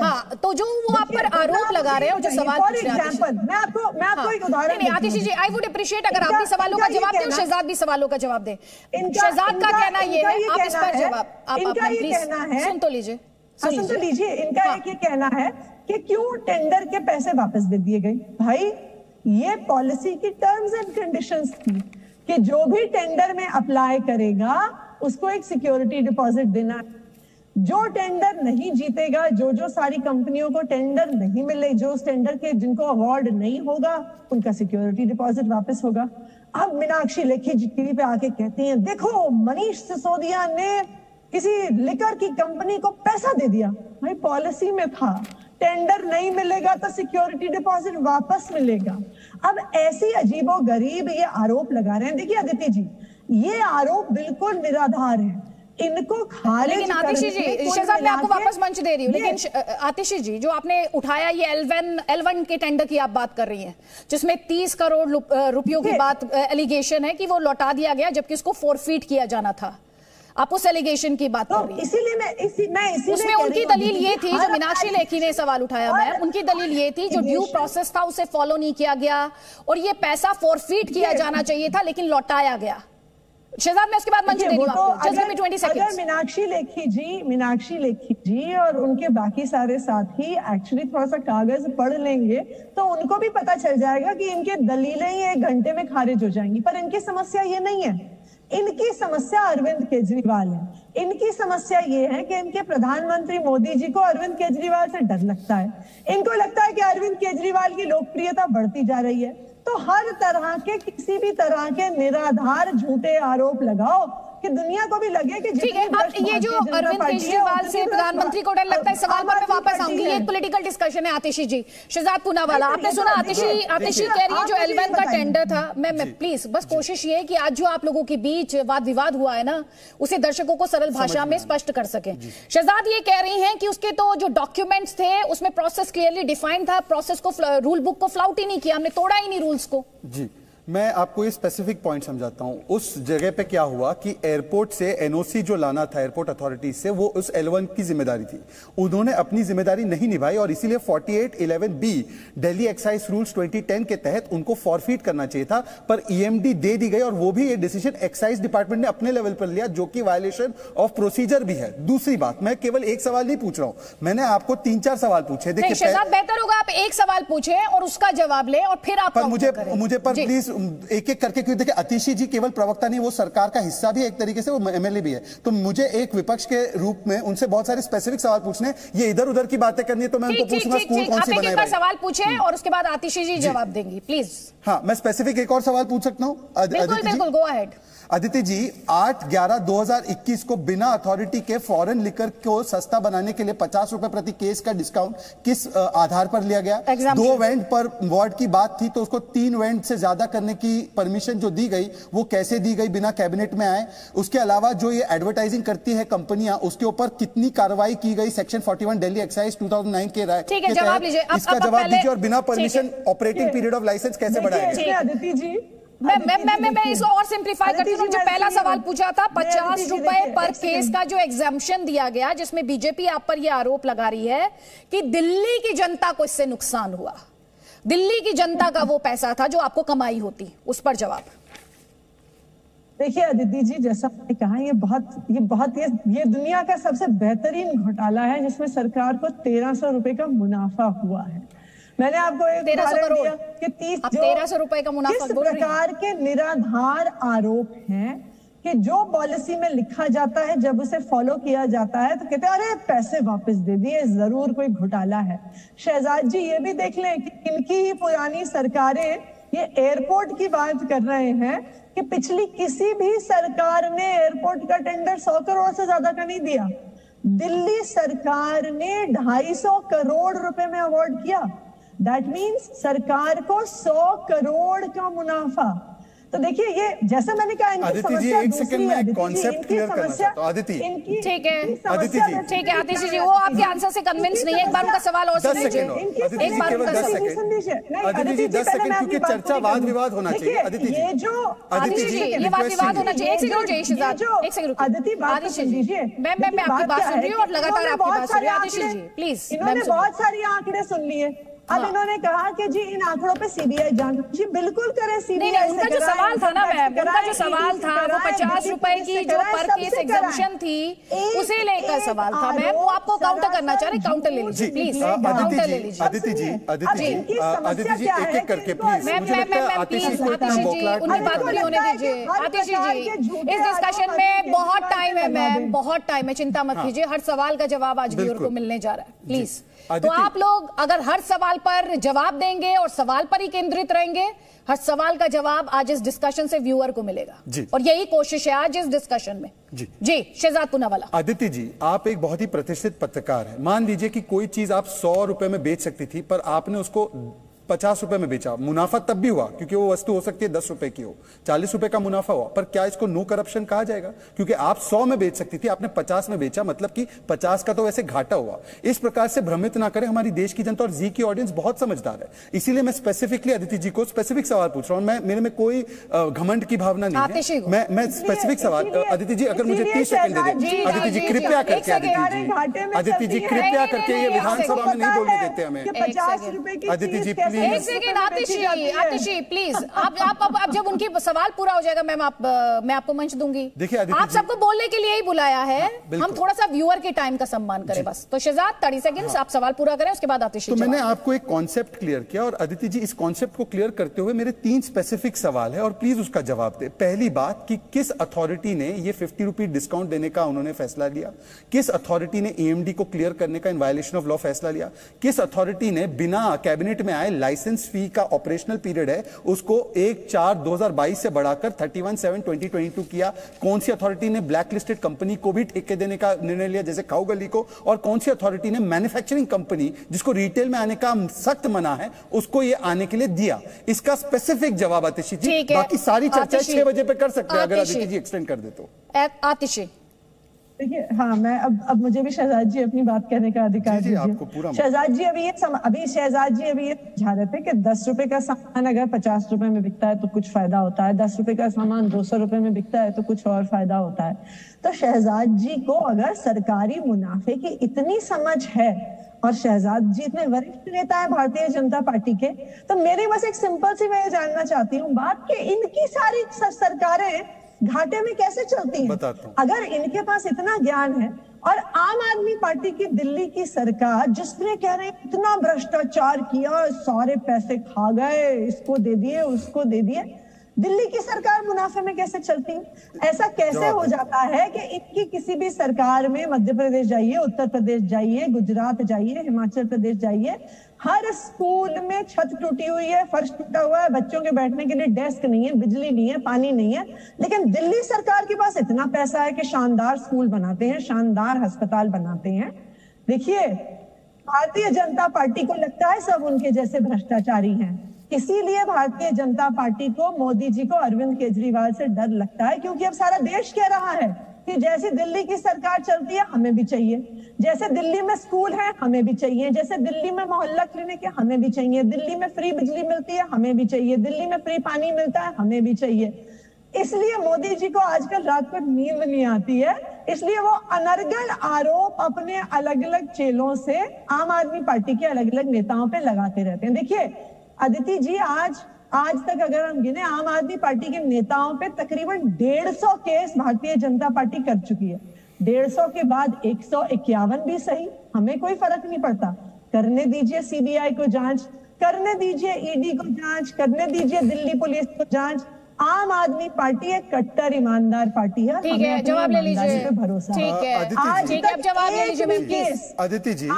हाँ तो जो वो आप पर आरोप लगा रहे हैं और जो सवाल पूछ रहे हैं मैं आपको मैं आपको एक उदाहरण नहीं Atishi ji I would appreciate अगर आप भी सवालों का जवाब दें शहजाद भी सवालों का जवाब दें। शहजाद का कहना ये है आप इस पर जवाब आप प्लीज़ सुन तो लीजिए सुन तो लीजिए। इनका एक ये कहना है कि क्यों टेंडर के पैसे वापस दे दिए गए? भाई ये पॉलिसी की टर्म्स एंड कंडीशंस थी कि जो भी टेंडर में अप्लाई करेगा उसको एक सिक्योरिटी डिपॉजिट देना जो टेंडर नहीं जीतेगा, जो जो सारी कंपनियों को टेंडर नहीं मिले, जो उस टेंडर के जिनको अवार्ड नहीं होगा, उनका सिक्योरिटी डिपॉजिट वापस होगा। अब मीनाक्षी लेखी टीवी पे आके कहती हैं, देखो, मनीष सिसोदिया ने किसी लिकर की कंपनी को पैसा दे दिया। भाई पॉलिसी में था। टेंडर नहीं मिलेगा तो सिक्योरिटी डिपॉजिट वापस मिलेगा। अब ऐसी अजीबो गरीब ये आरोप लगा रहे हैं। देखिए अदिति जी, ये आरोप बिल्कुल निराधार है। इनको खाली लेकिन आतिशी जी शहजाद मैं आपको वापस मंच दे रही हूँ लेकिन आतिशी जी जो आपने उठाया ये एलवन एलवन के टेंडर की आप बात कर रही हैं जिसमें तीस करोड़ रुपयों की बात एलिगेशन है कि वो लौटा दिया गया जबकि उसको फोरफीट किया जाना था। आप उस एलिगेशन की बात कर रही हैं। इसीलिए मैं इसी मैं इसी उसमें उनकी दलील ये थी जो मीनाक्षी लेखी ने सवाल उठाया मैं उनकी दलील ये थी जो ड्यू प्रोसेस था उसे फॉलो नहीं किया गया और ये पैसा फोरफीट किया जाना चाहिए था लेकिन लौटाया गया। शहजाद मैं उसके बाद मंच दे रही हूँ आपको। अगर मीनाक्षी लेखी जी मीनाक्षी लेखी जी और उनके बाकी सारे साथी एक्चुअली थोड़ा सा कागज़ पढ़ लेंगे तो उनको भी पता चल जाएगा कि इनके दलीलें ही एक घंटे में खारिज हो जाएँगी। पर इनकी समस्या ये नहीं है। इनकी समस्या अरविंद केजरीवाल है। इनकी समस्या ये है कि इनके प्रधानमंत्री मोदी जी को अरविंद केजरीवाल से डर लगता है। इनको लगता है कि अरविंद केजरीवाल की लोकप्रियता बढ़ती जा रही है। तो हर तरह के किसी भी तरह के निराधार झूठे आरोप लगाओ कि दुनिया को भी लगे कि ठीक है अब ये जो अरविंद केजरीवाल से प्रधानमंत्री को डर लगता है सवाल पर मैं वापस आऊँगी। ये पॉलिटिकल डिस्कशन है आतिशी जी। शहजाद पूनावाला आपने सुना आतिशी आतिशी कह रही है जो एलवन का टेंडर था। मैं मैं प्लीज़ बस कोशिश ये है कि आज जो आप लोगों के बीच वाद विवाद हुआ है ना उसे दर्शकों को सरल भाषा में स्पष्ट कर सके। शहजाद ये कह रही है कि उसके तो जो डॉक्यूमेंट्स थे उसमें प्रोसेस क्लियरली डिफाइंड था। प्रोसेस को रूल बुक को फ्लाउट ही नहीं किया हमने तोड़ा ही नहीं रूल्स को। जी। मैं आपको ये स्पेसिफिक पॉइंट समझाता हूँ। उस जगह पे क्या हुआ कि एयरपोर्ट से एनओसी जो लाना था एयरपोर्ट अथॉरिटी से वो उस एलवन की ज़िम्मेदारी थी। उन्होंने अपनी ज़िम्मेदारी नहीं निभाई और इसीलिए 48 11 बी दिल्ली एक्साइज रूल्स 2010 के तहत उनको फॉरफीट करना चाहिए था पर ईएमडी दे दी गई और वो भी ये डिसीज़न एक्साइज डिपार्टमेंट ने अपने लेवल पर लिया जो कि वायलेशन ऑफ़ प्रोसीजर भी है। दूसरी बात मैं केवल एक सवाल नहीं पूछ रहा हूँ। मैंने आपको तीन चार सवाल पूछे। देखिए बेहतर होगा आप एक सवाल पूछे और उसका जवाब लें और फिर आप मुझे मुझे पर प्लीज़ एक एक करके क्यों देखिए अतिशी जी केवल प्रवक्ता नहीं वो सरकार का हिस्सा भी एक तरीके से वो एमएलए भी है। तो मुझे एक विपक्ष के रूप में उनसे बहुत सारे स्पेसिफिक सवाल पूछने ये इधर उधर की बातें करनी है तो मैं उनको पूछूँगा स्कूल कौन सी बनाए सवाल पूछे और उसके बाद आतिशी जी जवाब देंगी प्लीज़ हाँ मैं स्पेसिफिक एक और सवाल पूछ सकता हूँ। अदिति जी 8 ग्यारह 2021 को बिना अथॉरिटी के फॉरेन लिकर को सस्ता बनाने के लिए पचास रुपए प्रति केस का डिस्काउंट किस आधार पर लिया गया? Example. दो वेंट पर वार्ड की बात थी तो उसको तीन वेंट से ज़्यादा करने की परमिशन जो दी गई वो कैसे दी गई बिना कैबिनेट में आए? उसके अलावा जो ये एडवर्टाइजिंग करती है कंपनियाँ उसके ऊपर कितनी कार्रवाई की गई? सेक्शन 41 दिल्ली एक्साइज 2009 के राय जवाब इसका जवाब दीजिए और बिना permission operating period of licence कैसे बढ़ाया अदिति जी। मैं मैं मैं मैं, मैं इसको और सिंप्लीफाई करती हूँ। जो पहला सवाल पूछा था पचास रुपए पर केस का जो एग्जामेशन दिया गया जिसमें बीजेपी आप पर यह आरोप लगा रही है कि दिल्ली की जनता को इससे नुकसान हुआ। दिल्ली की जनता का वो पैसा था जो आपको कमाई होती। उस पर जवाब। देखिए अदिति जी जैसा मैंने कहा ये बहुत ये बहुत ये ये दुनिया का सबसे बेहतरीन घोटाला है जिसमें सरकार को तेरह सौ रुपए का मुनाफा हुआ है। मैंने आपको एक उदाहरण दिया कि तीस तेरह सौ रुपए का मुनाफा किस प्रकार के निराधार आरोप हैं कि जो पॉलिसी में लिखा जाता है जब उसे फॉलो किया जाता है तो कहते हैं अरे पैसे वापस दे दिए ज़रूर कोई घोटाला है। शहजाद जी ये भी देख लें कि इनकी ही पुरानी सरकारें ये एयरपोर्ट की बात कर रहे हैं कि पिछली किसी भी सरकार ने एयरपोर्ट का टेंडर सौ करोड़ से ज़्यादा का नहीं दिया। दिल्ली सरकार ने ढाई सौ करोड़ रुपए में अवार्ड किया। दैट मीन्स सरकार को 100 करोड़ का मुनाफा तो देखिए ये जैसा मैंने कहा इनकी अदिति जी, समस्या एक सेकंड में है, concept इनकी करना चाहता हूँ। अदिति। ठीक है। अदिति जी। ठीक है आतिशी जी वो आपके आंसर से कन्विंस नहीं है एक बार उनका सवाल और सुन लीजिए एक बार उनका सवाल सुन लीजिए। नहीं, अदिति जी दस पहले सेकंड क्योंकि चर्चा वाद विवाद होना चाहिए अदिति जी ये जो अदिति जी ये वाद विवाद होना चाहिए एक सेकंड रुकिए ये एक सेकंड रुकिए अदिति बात तो सुन लीजिए मैं मैं मैं आपकी बात सुन है रही हूँ और लगातार आपकी बहुत बात सुन रही हूँ सारे आतिशी जी आंकड़े- प्लीज़ इन्होंने बहुत सारे आंकड़े सुन लिए अब हाँ। इन्होंने कहा कि जी इन आंकड़ों पे सीबीआई जाँच जी बिल्कुल करें नहीं सीबीआई उनका जो सवाल था ना मैम उनका जो सवाल था वो पचास रुपए की जो पर केस एग्जामेशन थी उसे लेकर सवाल था मैम। वो आपको काउंटर करना चाह रहे काउंटर ले लीजिए प्लीज़ काउंटर ले लीजिए। अदिति जी अदिति जी अदिति जी एक एक करके please ma'am ma'am ma'am please को आतिशी जी उनकी नहीं बात पूरी होने दीजिए। आतिशी जी इस डिस्कशन में बहुत टाइम है मैम बहुत टाइम है चिंता मत कीजिए हर सवाल का जवाब आज व्यूअर। को मिलने जा रहा है प्लीज़ तो आप लोग अगर हर सवाल पर जवाब देंगे और सवाल पर ही केंद्रित रहेंगे। हर सवाल का जवाब आज इस डिस्कशन से व्यूअर को मिलेगा। जी। और यही कोशिश है आज इस डिस्कशन में। जी। जी शहजाद पूनावाला। आदित्य जी आप एक बहुत ही प्रतिष्ठित पत्रकार हैं। मान लीजिए कि कोई चीज़ आप सौ रुपए में बेच सकती थी पर आपने उसको पचास रुपए में बेचा। मुनाफा तब भी हुआ क्योंकि वो वस्तु हो सकती है दस रुपए की हो। चालीस रुपए का मुनाफा हुआ पर क्या इसको नो करप्शन कहा जाएगा? क्योंकि आप सौ में बेच सकती थी आपने पचास में बेचा मतलब कि पचास का तो वैसे घाटा हुआ। इस प्रकार से भ्रमित ना करें हमारी देश की जनता और जी की ऑडियंस बहुत समझदार है। इसीलिए मैं स्पेसिफिकली अदिति जी को स्पेसिफिक सवाल पूछ रहा हूँ मैं मेरे में कोई घमंड की भावना नहीं है। मैं मैं स्पेसिफिक सवाल अदिति जी अगर मुझे तीस सेकंड दे दें। अदिति जी कृपया करके अदिति जी अदिति जी कृपया करके ये विधानसभा में नहीं बोलने देते हमें। अदिति जी, प्लीज़। एक सेकेंड आतिशी आतिशी प्लीज़ आप आप अब अब जब उनकी सवाल पूरा हो जाएगा मैम आप मैं आपको मंच दूँगी। देखिए, आप सबको बोलने के लिए ही बुलाया है। हम थोड़ा सा व्यूअर के टाइम का सम्मान करें बस। तो शहजाद थर्टी सेकंड्स आप सवाल पूरा करें उसके बाद आतिशी तो मैंने। आपको एक कॉन्सेप्ट क्लियर किया और अदिति जी इस कॉन्सेप्ट को क्लियर करते हुए मेरे तीन स्पेसिफिक सवाल है और प्लीज़ उसका जवाब दे। पहली बात कि किस अथॉरिटी ने ये फिफ्टी रुपी डिस्काउंट देने का उन्होंने फैसला लिया? किस अथॉरिटी ने ईएमडी को क्लियर करने का इन वायलेशन ऑफ़ लॉ फैसला लिया? किस अथॉरिटी ने बिना कैबिनेट में आए लाइसेंस फ़ी का ऑपरेशनल पीरियड है उसको एक चार 2022 से बढ़ाकर 31 सेवन 2022 किया। कौन सी अथॉरिटी ने ब्लैक लिस्टेड कंपनी को भी ठेके देने का निर्णय लिया जैसे खाऊगली को? और कौन सी अथॉरिटी ने मैन्युफैक्चरिंग कंपनी जिसको रिटेल में आने का सख्त मना है उसको ये आने के लिए दिया? इसका स्पेसिफिक जवाब आतिशी जी बाकी सारी चर्चा छह बजे पे कर सकते हैं अगर आतिशी। आदित्य जी एक्सटेंड कर दे तो। आतिशी देखिए हाँ मैं अब अब मुझे भी शहजाद जी अपनी बात कहने का अधिकार जी, जी, आपको पूरा शहजाद जी अभी ये सम, अभी शहजाद जी अभी ये समझा रहे थे कि दस रुपए का सामान अगर पचास रुपए में बिकता है तो कुछ फ़ायदा होता है। दस रुपए का सामान दो सौ रुपए में बिकता है तो कुछ और फ़ायदा होता है। तो शहजाद जी को अगर सरकारी मुनाफे की इतनी समझ है और शहजाद जी इतने वरिष्ठ नेता है भारतीय जनता पार्टी के तो मेरे बस एक सिंपल सी मैं ये जानना चाहती हूँ बात कि इनकी सारी सरकारें घाटे में कैसे चलती है? अगर इनके पास इतना ज्ञान है और आम आदमी पार्टी की दिल्ली की सरकार जिसने कह रहे हैं इतना भ्रष्टाचार किया सारे पैसे खा गए इसको दे दिए उसको दे दिए दिल्ली की सरकार मुनाफे में कैसे चलती? है ऐसा कैसे हो? जाता है कि इनकी किसी भी सरकार में मध्य प्रदेश जाइए उत्तर प्रदेश जाइए गुजरात जाइए हिमाचल प्रदेश जाइए हर स्कूल में छत टूटी हुई है फर्श टूटा हुआ है बच्चों के बैठने के लिए डेस्क नहीं है बिजली नहीं है पानी नहीं है। लेकिन दिल्ली सरकार के पास इतना पैसा है कि शानदार स्कूल बनाते हैं शानदार अस्पताल बनाते हैं। देखिए भारतीय जनता पार्टी को लगता है सब उनके जैसे भ्रष्टाचारी हैं। इसीलिए भारतीय जनता पार्टी को मोदी जी को अरविंद केजरीवाल से डर लगता है, क्योंकि अब सारा देश कह रहा है कि जैसे दिल्ली की सरकार चलती है, हमें भी चाहिए। जैसे दिल्ली में स्कूल है, हमें भी चाहिए। जैसे दिल्ली में मोहल्ला क्लिनिक है, हमें भी चाहिए। दिल्ली में फ्री बिजली मिलती है, हमें भी चाहिए। दिल्ली में फ्री पानी मिलता है, हमें भी चाहिए। इसलिए मोदी जी को आजकल रात को नींद नहीं आती है। इसलिए वो अनर्गल आरोप अपने अलग अलग चेलों से आम आदमी पार्टी के अलग अलग नेताओं पे लगाते रहते हैं। देखिए अदिति जी आज आज तक अगर हम गिने आम आदमी पार्टी के नेताओं पे तकरीबन डेढ़ सौ केस भारतीय जनता पार्टी कर चुकी है। डेढ़ सौ के बाद एक सौ इक्यावन भी सही हमें कोई फ़र्क नहीं पड़ता। करने दीजिए सीबीआई को जाँच करने दीजिए ईडी को जाँच करने दीजिए दिल्ली पुलिस को जाँच। आम आदमी पार्टी एक कट्टर ईमानदार पार्टी है। ठीक है जवाब ले लीजिए। भरोसा ठीक है। अदिति जी। ठीक है अब जवाब ले लीजिए केस अदिति जी।